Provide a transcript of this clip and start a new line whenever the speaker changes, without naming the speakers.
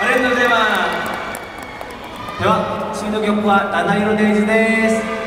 ありがとうございます。では次の曲は七色デイズです。